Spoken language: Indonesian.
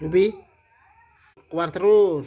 Ruby keluar terus.